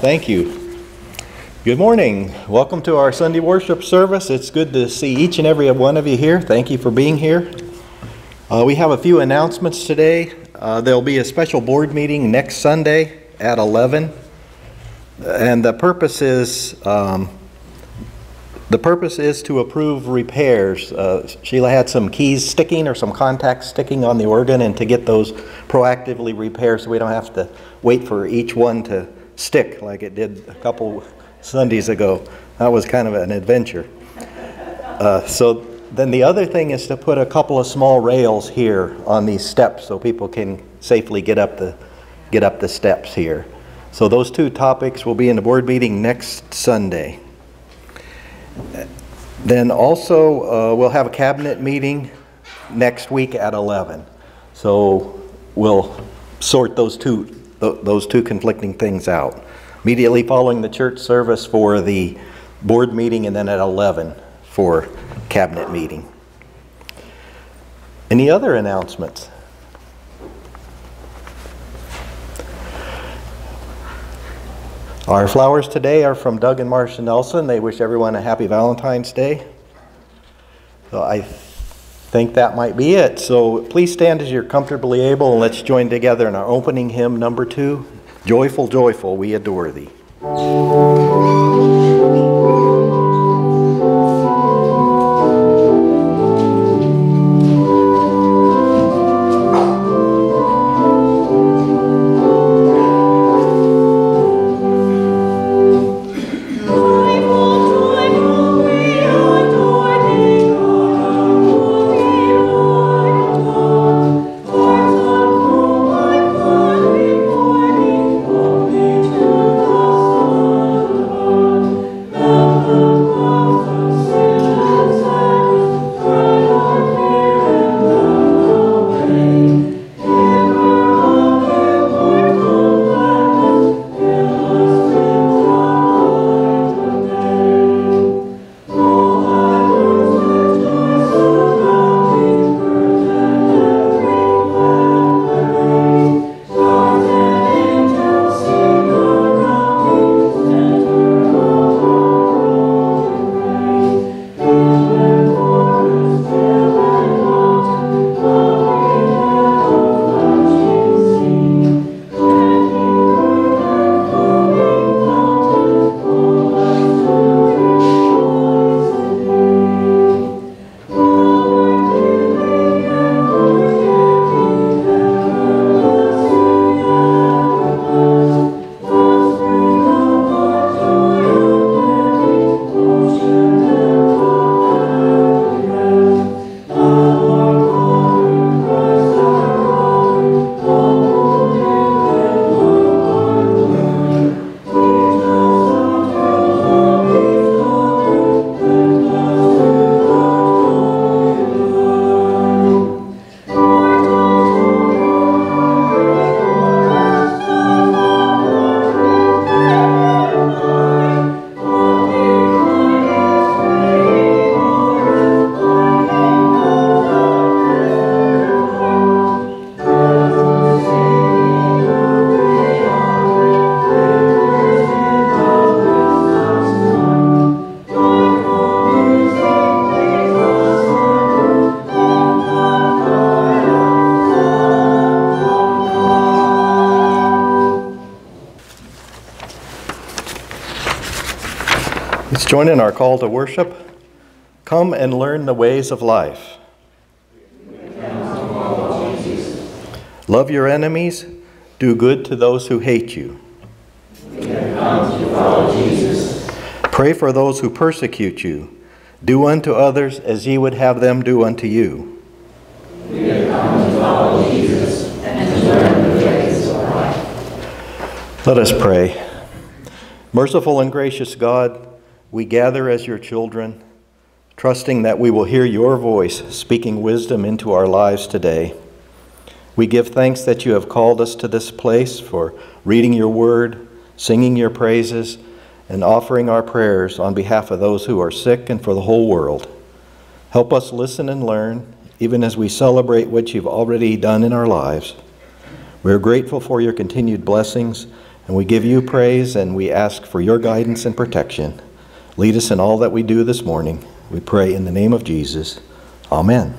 Thank you. Good morning. Welcome to our Sunday worship service. It's good to see each and every one of you here. Thank you for being here. Uh, we have a few announcements today. Uh, there'll be a special board meeting next Sunday at 11. And the purpose is um, the purpose is to approve repairs. Uh, Shelia had some keys sticking or some contacts sticking on the organ and to get those proactively repaired so we don't have to wait for each one to stick like it did a couple Sundays ago. That was kind of an adventure. Uh, so then the other thing is to put a couple of small rails here on these steps so people can safely get up the, get up the steps here. So those two topics will be in the board meeting next Sunday. Then also, uh, we'll have a cabinet meeting next week at 11. So we'll sort those two, th those two conflicting things out. Immediately following the church service for the board meeting and then at 11 for cabinet meeting. Any other announcements? Our flowers today are from Doug and Marcia Nelson. They wish everyone a happy Valentine's Day. So I think that might be it. So please stand as you're comfortably able and let's join together in our opening hymn number two Joyful, Joyful, We Adore Thee. Join in our call to worship. Come and learn the ways of life. Love your enemies. Do good to those who hate you. Pray for those who persecute you. Do unto others as ye would have them do unto you. Let us pray. Merciful and gracious God, we gather as your children, trusting that we will hear your voice speaking wisdom into our lives today. We give thanks that you have called us to this place for reading your word, singing your praises, and offering our prayers on behalf of those who are sick and for the whole world. Help us listen and learn, even as we celebrate what you've already done in our lives. We are grateful for your continued blessings, and we give you praise and we ask for your guidance and protection. Lead us in all that we do this morning. We pray in the name of Jesus. Amen.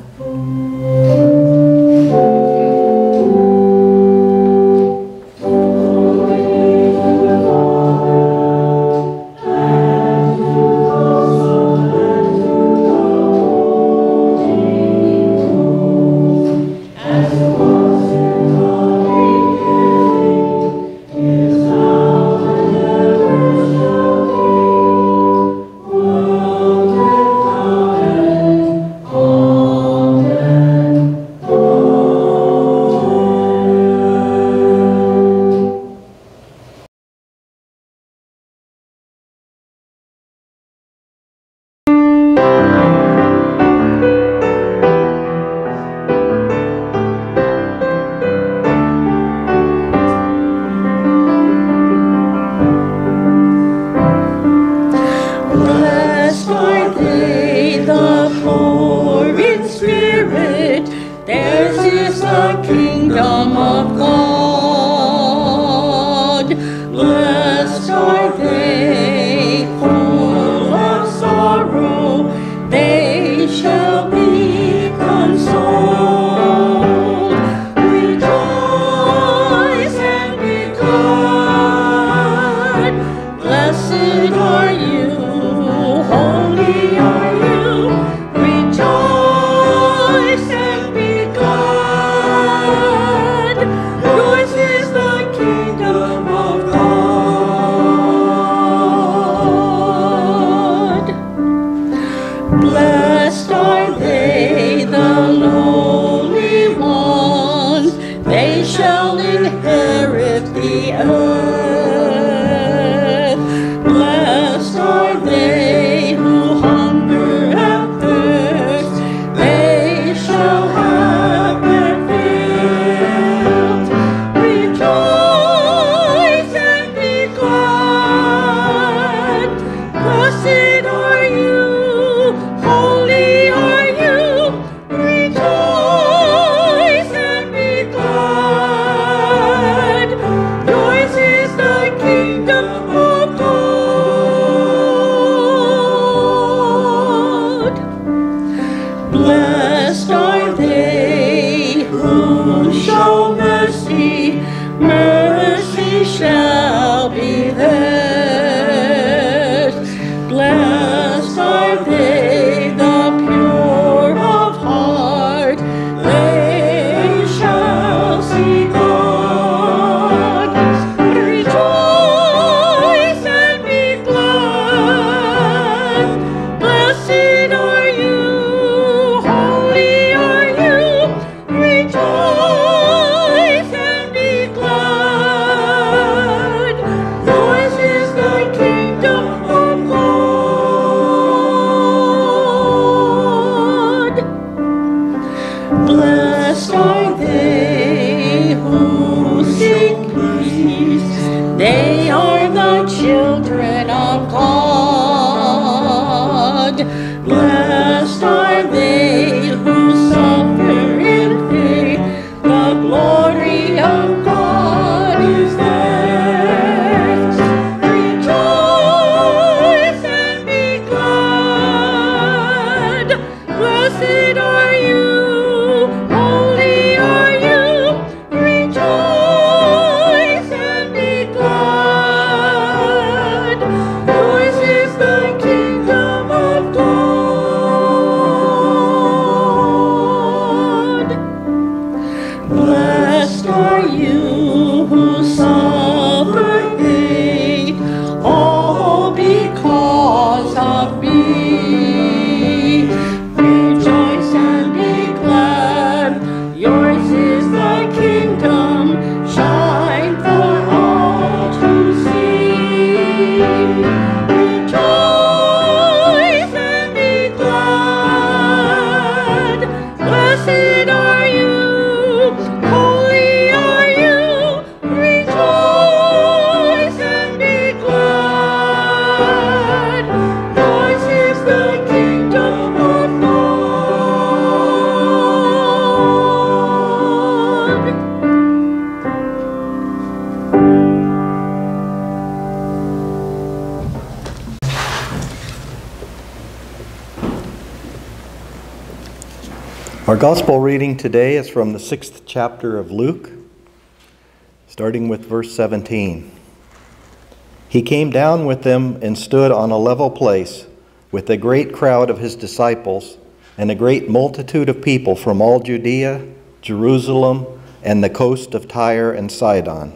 Our gospel reading today is from the sixth chapter of Luke, starting with verse 17. He came down with them and stood on a level place with a great crowd of his disciples and a great multitude of people from all Judea, Jerusalem, and the coast of Tyre and Sidon.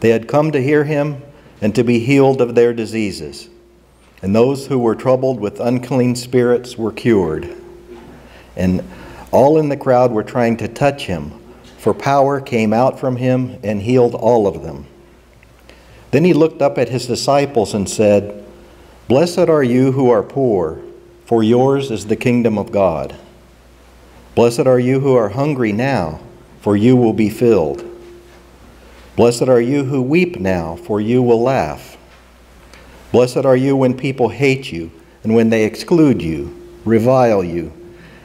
They had come to hear him and to be healed of their diseases. And those who were troubled with unclean spirits were cured. And all in the crowd were trying to touch him, for power came out from him and healed all of them. Then he looked up at his disciples and said, Blessed are you who are poor, for yours is the kingdom of God. Blessed are you who are hungry now, for you will be filled. Blessed are you who weep now, for you will laugh. Blessed are you when people hate you, and when they exclude you, revile you,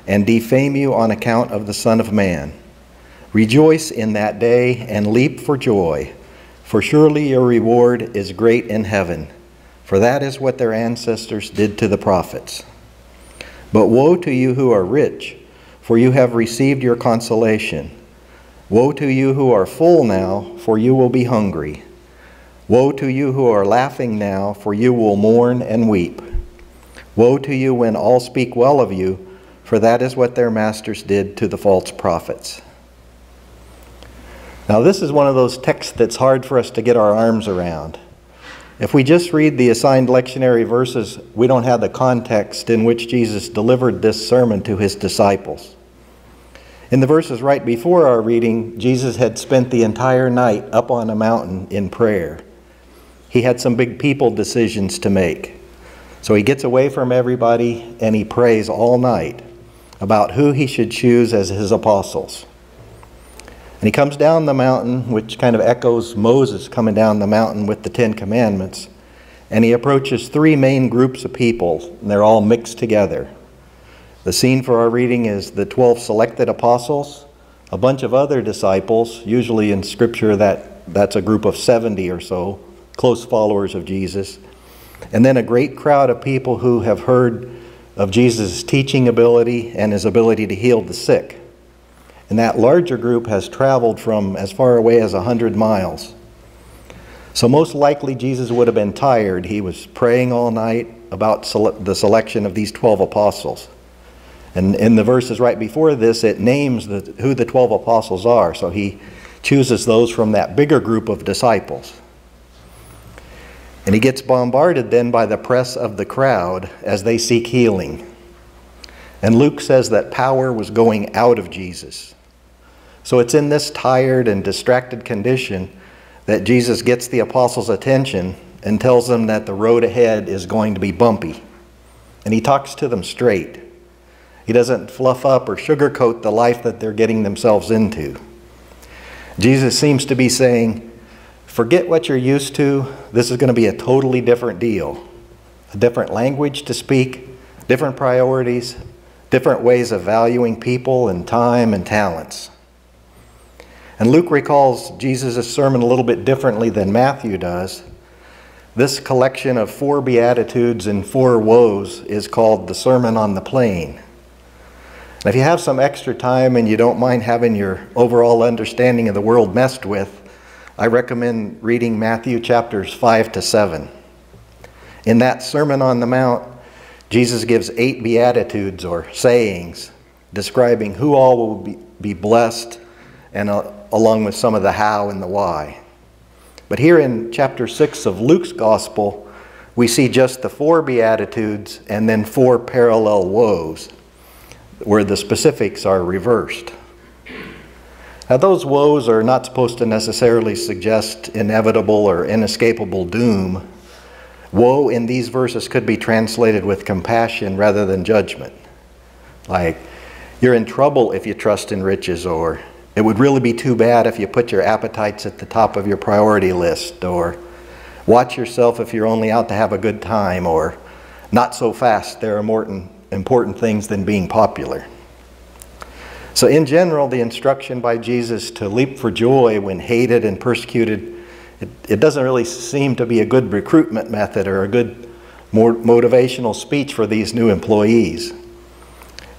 and defame you on account of the Son of Man. Rejoice in that day and leap for joy, for surely your reward is great in heaven, for that is what their ancestors did to the prophets. But woe to you who are rich, for you have received your consolation. Woe to you who are full now, for you will be hungry. Woe to you who are laughing now, for you will mourn and weep. Woe to you when all speak well of you, for that is what their masters did to the false prophets. Now, this is one of those texts that's hard for us to get our arms around. If we just read the assigned lectionary verses, we don't have the context in which Jesus delivered this sermon to his disciples. In the verses right before our reading, Jesus had spent the entire night up on a mountain in prayer. He had some big people decisions to make. So he gets away from everybody and he prays all night about who he should choose as his apostles. And he comes down the mountain, which kind of echoes Moses coming down the mountain with the Ten Commandments. And he approaches three main groups of people, and they're all mixed together. The scene for our reading is the 12 selected apostles, a bunch of other disciples, usually in Scripture that, that's a group of 70 or so, close followers of Jesus, and then a great crowd of people who have heard of Jesus' teaching ability and his ability to heal the sick. And that larger group has traveled from as far away as 100 miles. So, most likely, Jesus would have been tired. He was praying all night about the selection of these 12 apostles. And in the verses right before this, it names the, who the 12 apostles are. So, he chooses those from that bigger group of disciples. And he gets bombarded then by the press of the crowd as they seek healing. And Luke says that power was going out of Jesus. So it's in this tired and distracted condition that Jesus gets the apostles' attention and tells them that the road ahead is going to be bumpy. And he talks to them straight. He doesn't fluff up or sugarcoat the life that they're getting themselves into. Jesus seems to be saying, Forget what you're used to. This is going to be a totally different deal. A different language to speak, different priorities, different ways of valuing people and time and talents. And Luke recalls Jesus' sermon a little bit differently than Matthew does. This collection of four Beatitudes and four woes is called the Sermon on the Plain. And if you have some extra time and you don't mind having your overall understanding of the world messed with, I recommend reading Matthew chapters 5 to 7. In that Sermon on the Mount, Jesus gives eight Beatitudes or sayings describing who all will be, blessed and uh, along with some of the how and the why. But here in chapter 6 of Luke's Gospel, we see just the four Beatitudes and then four parallel woes, where the specifics are reversed. Now, those woes are not supposed to necessarily suggest inevitable or inescapable doom. Woe in these verses could be translated with compassion rather than judgment. Like, you're in trouble if you trust in riches, or it would really be too bad if you put your appetites at the top of your priority list, or watch yourself if you're only out to have a good time, or not so fast, there are more important things than being popular. So, in general, the instruction by Jesus to leap for joy when hated and persecuted, it, it doesn't really seem to be a good recruitment method or a good motivational speech for these new employees.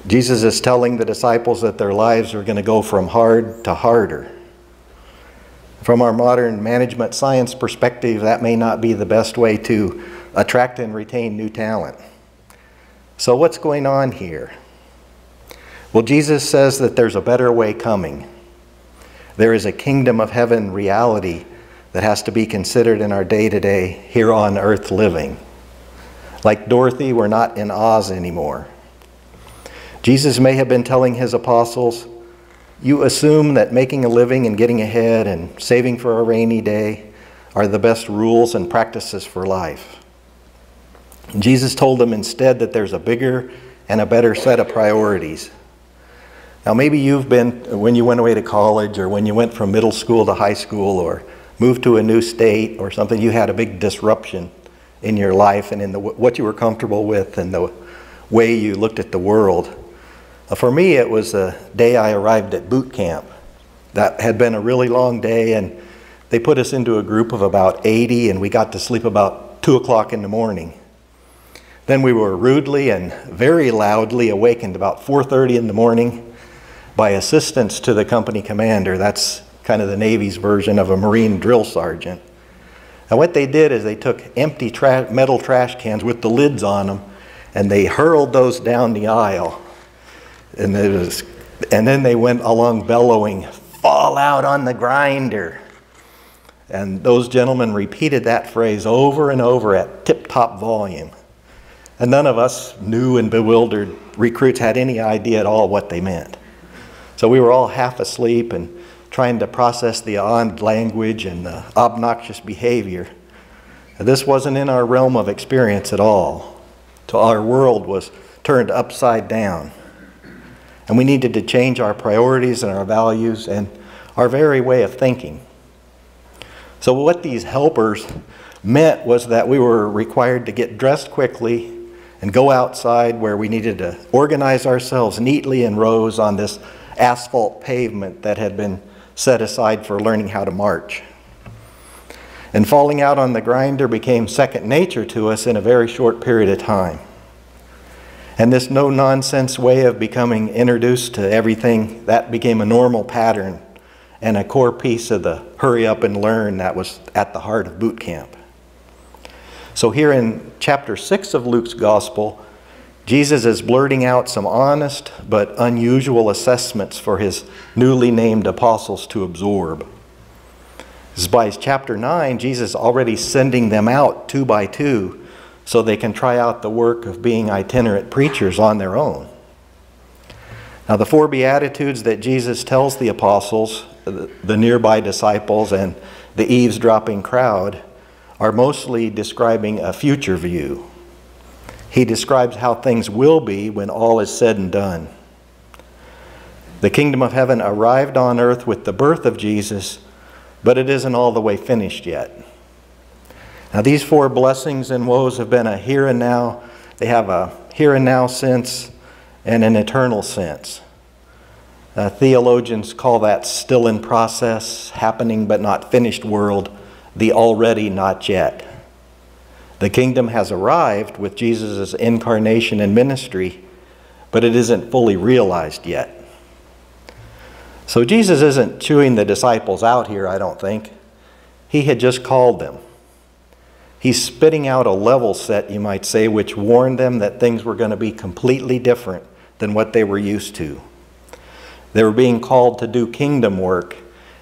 Jesus is telling the disciples that their lives are going to go from hard to harder. From our modern management science perspective, that may not be the best way to attract and retain new talent. So, what's going on here? Well, Jesus says that there's a better way coming. There is a kingdom of heaven reality that has to be considered in our day to day, here on earth living. Like Dorothy, we're not in Oz anymore. Jesus may have been telling his apostles, You assume that making a living and getting ahead and saving for a rainy day are the best rules and practices for life. Jesus told them instead that there's a bigger and a better set of priorities. Now, maybe you've been, when you went away to college or when you went from middle school to high school or moved to a new state or something, you had a big disruption in your life and in the, what you were comfortable with and the way you looked at the world. Uh, for me, it was the day I arrived at boot camp. That had been a really long day, and they put us into a group of about 80, and we got to sleep about 2 o'clock in the morning. Then we were rudely and very loudly awakened about 4:30 in the morning by assistance to the company commander. That's kind of the Navy's version of a Marine drill sergeant. And what they did is they took empty tra- metal trash cans with the lids on them and they hurled those down the aisle. And, was, and then they went along bellowing, Fall out on the grinder. And those gentlemen repeated that phrase over and over at tip top volume. And none of us new and bewildered recruits had any idea at all what they meant. So we were all half asleep and trying to process the odd language and the obnoxious behavior. This wasn't in our realm of experience at all. So our world was turned upside down. And we needed to change our priorities and our values and our very way of thinking. So, what these helpers meant was that we were required to get dressed quickly and go outside where we needed to organize ourselves neatly in rows on this asphalt pavement that had been set aside for learning how to march. And falling out on the grinder became second nature to us in a very short period of time. And this no nonsense way of becoming introduced to everything, that became a normal pattern and a core piece of the hurry up and learn that was at the heart of boot camp. So, here in chapter 6 of Luke's Gospel, Jesus is blurting out some honest but unusual assessments for his newly named apostles to absorb. By chapter 9, Jesus is already sending them out two by two so they can try out the work of being itinerant preachers on their own. Now, the four Beatitudes that Jesus tells the apostles, the nearby disciples, and the eavesdropping crowd are mostly describing a future view. He describes how things will be when all is said and done. The kingdom of heaven arrived on earth with the birth of Jesus, but it isn't all the way finished yet. Now, these four blessings and woes have been a here and now, they have a here and now sense and an eternal sense. Uh, theologians call that still in process, happening but not finished world the already not yet. The kingdom has arrived with Jesus' incarnation and ministry, but it isn't fully realized yet. So Jesus isn't chewing the disciples out here, I don't think. He had just called them. He's spitting out a level set, you might say, which warned them that things were going to be completely different than what they were used to. They were being called to do kingdom work,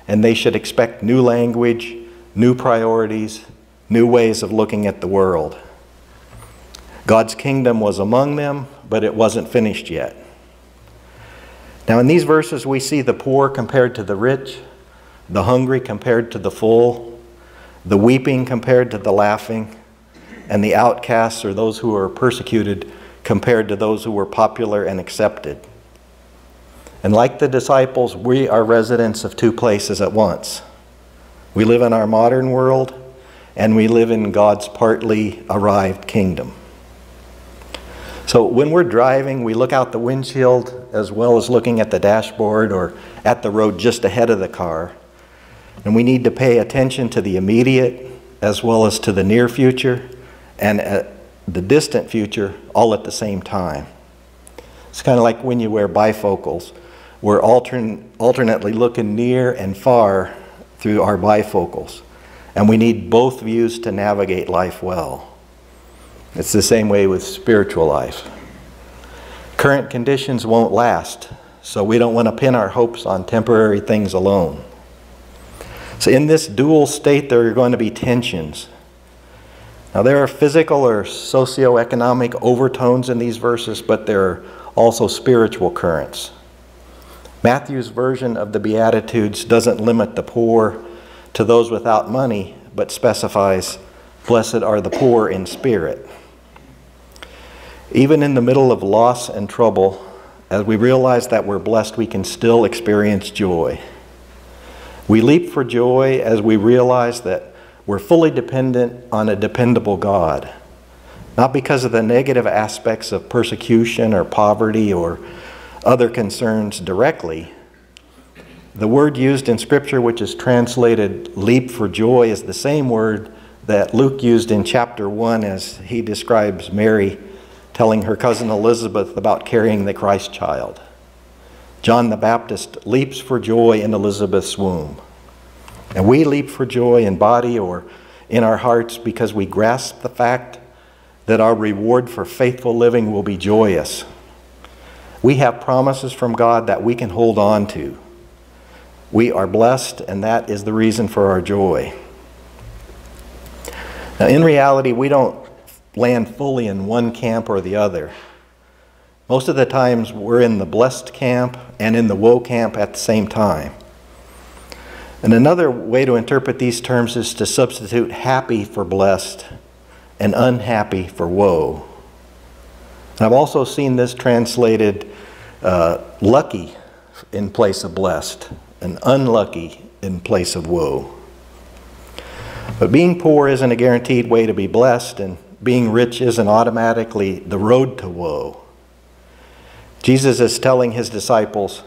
and they should expect new language, new priorities, new ways of looking at the world. God's kingdom was among them, but it wasn't finished yet. Now, in these verses, we see the poor compared to the rich, the hungry compared to the full, the weeping compared to the laughing, and the outcasts or those who are persecuted compared to those who were popular and accepted. And like the disciples, we are residents of two places at once. We live in our modern world, and we live in God's partly arrived kingdom. So when we're driving, we look out the windshield as well as looking at the dashboard or at the road just ahead of the car. And we need to pay attention to the immediate as well as to the near future and uh, the distant future all at the same time. It's kind of like when you wear bifocals. We're altern- alternately looking near and far through our bifocals. And we need both views to navigate life well. It's the same way with spiritual life. Current conditions won't last, so we don't want to pin our hopes on temporary things alone. So, in this dual state, there are going to be tensions. Now, there are physical or socioeconomic overtones in these verses, but there are also spiritual currents. Matthew's version of the Beatitudes doesn't limit the poor to those without money, but specifies, Blessed are the poor in spirit. Even in the middle of loss and trouble, as we realize that we're blessed, we can still experience joy. We leap for joy as we realize that we're fully dependent on a dependable God, not because of the negative aspects of persecution or poverty or other concerns directly. The word used in Scripture, which is translated leap for joy, is the same word that Luke used in chapter 1 as he describes Mary telling her cousin Elizabeth about carrying the Christ child. John the Baptist leaps for joy in Elizabeth's womb. And we leap for joy in body or in our hearts because we grasp the fact that our reward for faithful living will be joyous. We have promises from God that we can hold on to. We are blessed, and that is the reason for our joy. Now, in reality, we don't land fully in one camp or the other. Most of the times we're in the blessed camp and in the woe camp at the same time. And another way to interpret these terms is to substitute happy for blessed and unhappy for woe. And I've also seen this translated uh, lucky in place of blessed and unlucky in place of woe. But being poor isn't a guaranteed way to be blessed, and being rich isn't automatically the road to woe. Jesus is telling his disciples,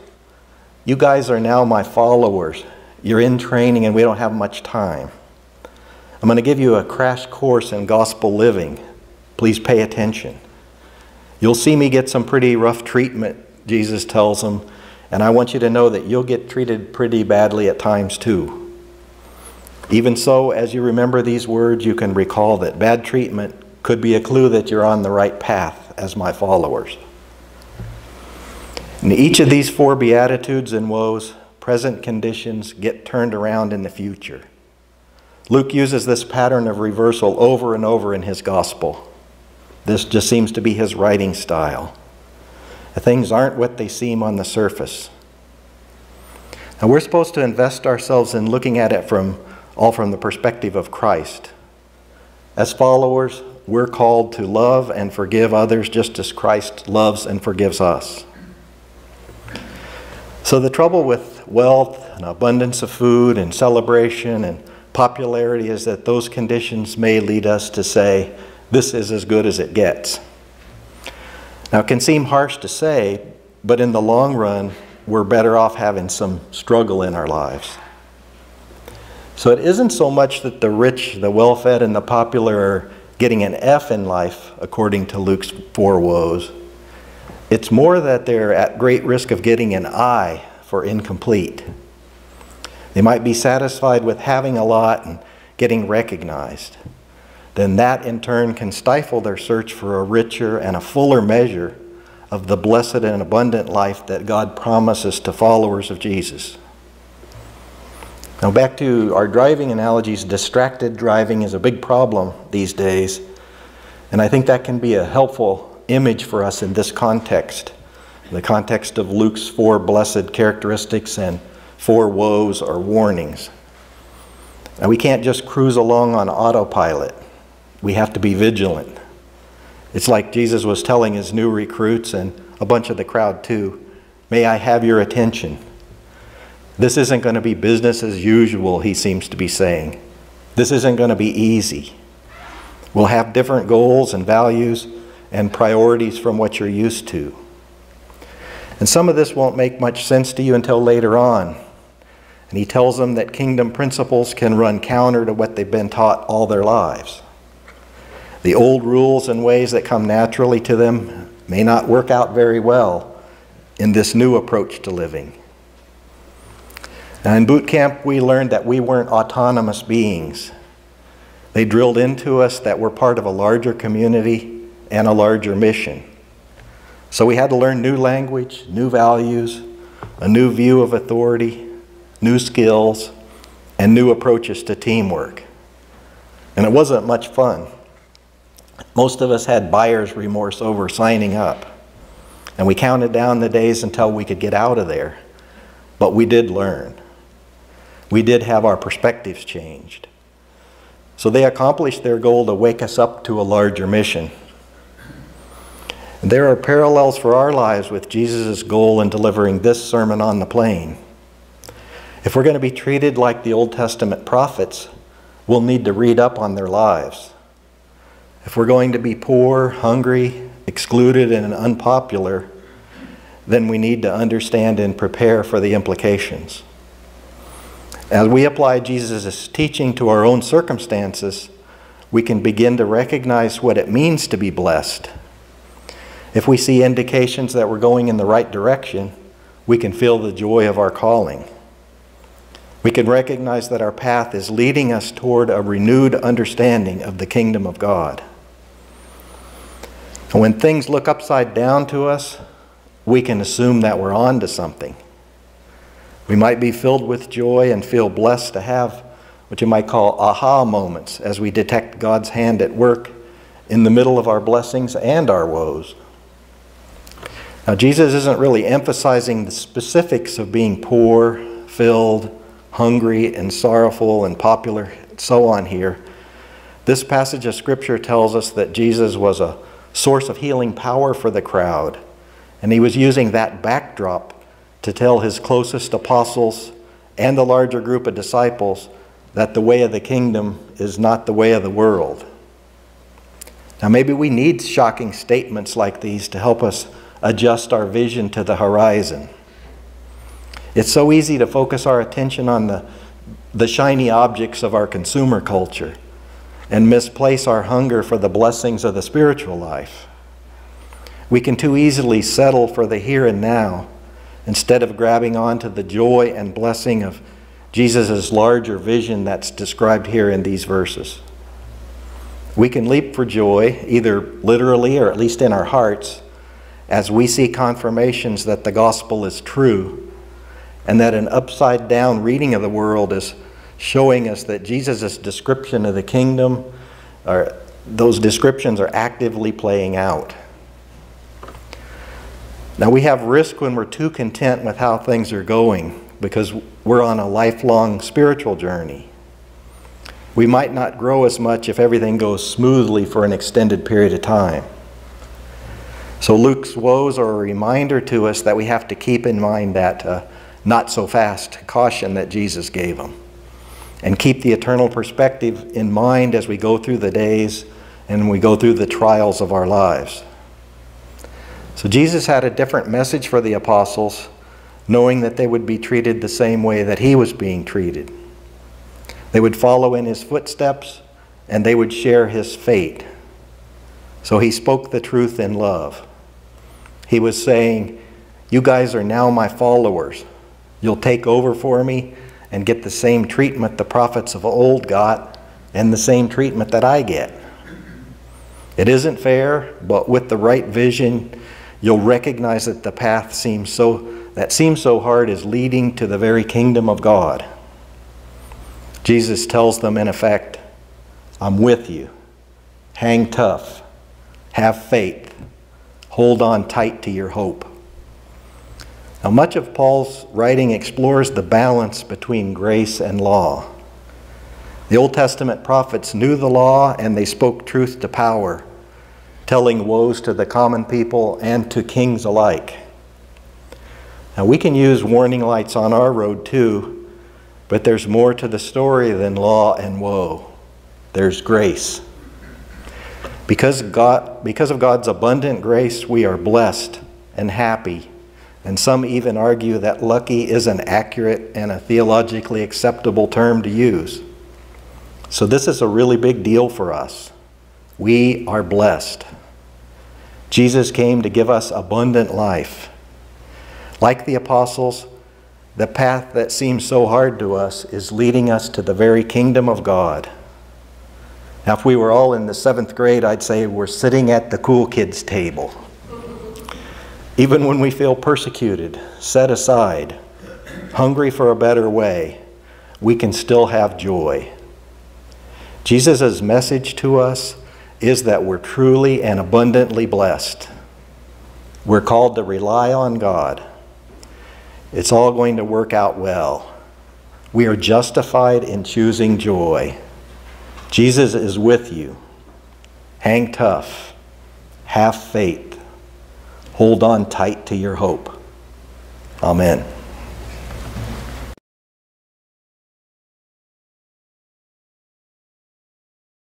You guys are now my followers. You're in training and we don't have much time. I'm going to give you a crash course in gospel living. Please pay attention. You'll see me get some pretty rough treatment, Jesus tells them, and I want you to know that you'll get treated pretty badly at times too. Even so, as you remember these words, you can recall that bad treatment could be a clue that you're on the right path as my followers. In each of these four beatitudes and woes, present conditions get turned around in the future. Luke uses this pattern of reversal over and over in his gospel. This just seems to be his writing style. Things aren't what they seem on the surface. Now, we're supposed to invest ourselves in looking at it from all from the perspective of Christ. As followers, we're called to love and forgive others just as Christ loves and forgives us. So, the trouble with wealth and abundance of food and celebration and popularity is that those conditions may lead us to say, This is as good as it gets. Now, it can seem harsh to say, but in the long run, we're better off having some struggle in our lives. So it isn't so much that the rich, the well fed, and the popular are getting an F in life, according to Luke's four woes. It's more that they're at great risk of getting an I for incomplete. They might be satisfied with having a lot and getting recognized. Then that in turn can stifle their search for a richer and a fuller measure of the blessed and abundant life that God promises to followers of Jesus. Now, back to our driving analogies, distracted driving is a big problem these days. And I think that can be a helpful image for us in this context the context of Luke's four blessed characteristics and four woes or warnings. Now, we can't just cruise along on autopilot, we have to be vigilant. It's like Jesus was telling his new recruits and a bunch of the crowd too May I have your attention? This isn't going to be business as usual, he seems to be saying. This isn't going to be easy. We'll have different goals and values and priorities from what you're used to. And some of this won't make much sense to you until later on. And he tells them that kingdom principles can run counter to what they've been taught all their lives. The old rules and ways that come naturally to them may not work out very well in this new approach to living. Now, in boot camp, we learned that we weren't autonomous beings. They drilled into us that we're part of a larger community and a larger mission. So we had to learn new language, new values, a new view of authority, new skills, and new approaches to teamwork. And it wasn't much fun. Most of us had buyer's remorse over signing up. And we counted down the days until we could get out of there. But we did learn. We did have our perspectives changed. So they accomplished their goal to wake us up to a larger mission. There are parallels for our lives with Jesus' goal in delivering this Sermon on the Plain. If we're going to be treated like the Old Testament prophets, we'll need to read up on their lives. If we're going to be poor, hungry, excluded, and unpopular, then we need to understand and prepare for the implications. As we apply Jesus' teaching to our own circumstances, we can begin to recognize what it means to be blessed if we see indications that we're going in the right direction, we can feel the joy of our calling. We can recognize that our path is leading us toward a renewed understanding of the kingdom of God. And when things look upside down to us, we can assume that we're on to something. We might be filled with joy and feel blessed to have what you might call aha moments as we detect God's hand at work in the middle of our blessings and our woes. Now, Jesus isn't really emphasizing the specifics of being poor, filled, hungry, and sorrowful, and popular, and so on here. This passage of Scripture tells us that Jesus was a source of healing power for the crowd, and he was using that backdrop to tell his closest apostles and the larger group of disciples that the way of the kingdom is not the way of the world. Now, maybe we need shocking statements like these to help us adjust our vision to the horizon. It's so easy to focus our attention on the, the shiny objects of our consumer culture and misplace our hunger for the blessings of the spiritual life. We can too easily settle for the here and now instead of grabbing onto the joy and blessing of Jesus' larger vision that's described here in these verses. We can leap for joy, either literally or at least in our hearts, as we see confirmations that the gospel is true and that an upside down reading of the world is showing us that Jesus' description of the kingdom, are, those descriptions are actively playing out. Now, we have risk when we're too content with how things are going because we're on a lifelong spiritual journey. We might not grow as much if everything goes smoothly for an extended period of time. So Luke's woes are a reminder to us that we have to keep in mind that uh, not so fast caution that Jesus gave them. And keep the eternal perspective in mind as we go through the days and we go through the trials of our lives. So Jesus had a different message for the apostles, knowing that they would be treated the same way that he was being treated. They would follow in his footsteps and they would share his fate. So he spoke the truth in love. He was saying, You guys are now my followers. You'll take over for me and get the same treatment the prophets of old got and the same treatment that I get. It isn't fair, but with the right vision, you'll recognize that the path seems so that seems so hard is leading to the very kingdom of God. Jesus tells them in effect, I'm with you. Hang tough. Have faith. Hold on tight to your hope. Now, much of Paul's writing explores the balance between grace and law. The Old Testament prophets knew the law and they spoke truth to power, telling woes to the common people and to kings alike. Now, we can use warning lights on our road too, but there's more to the story than law and woe. There's grace. Because, God, because of God's abundant grace, we are blessed and happy. And some even argue that lucky is an accurate and a theologically acceptable term to use. So, this is a really big deal for us. We are blessed. Jesus came to give us abundant life. Like the apostles, the path that seems so hard to us is leading us to the very kingdom of God. Now, if we were all in the seventh grade, I'd say we're sitting at the cool kids' table. Even when we feel persecuted, set aside, hungry for a better way, we can still have joy. Jesus' message to us is that we're truly and abundantly blessed. We're called to rely on God. It's all going to work out well. We are justified in choosing joy. Jesus is with you. Hang tough. Have faith. Hold on tight to your hope. Amen.